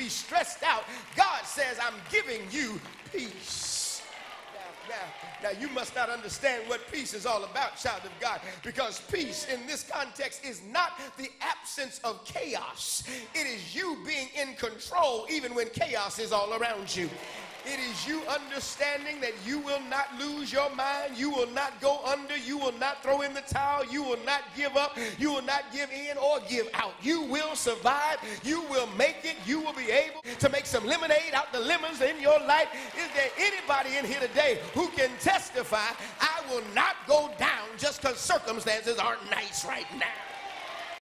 be stressed out, God says, I'm giving you peace. Now, now, you must not understand what peace is all about, child of God, because peace in this context is not the absence of chaos. It is you being in control even when chaos is all around you. It is you understanding that you will not lose your mind. You will not go under. You will not throw in the towel. You will not give up. You will not give in or give out. You will survive. You will make it. You will some lemonade out the lemons in your life. Is there anybody in here today who can testify, I will not go down just because circumstances aren't nice right now?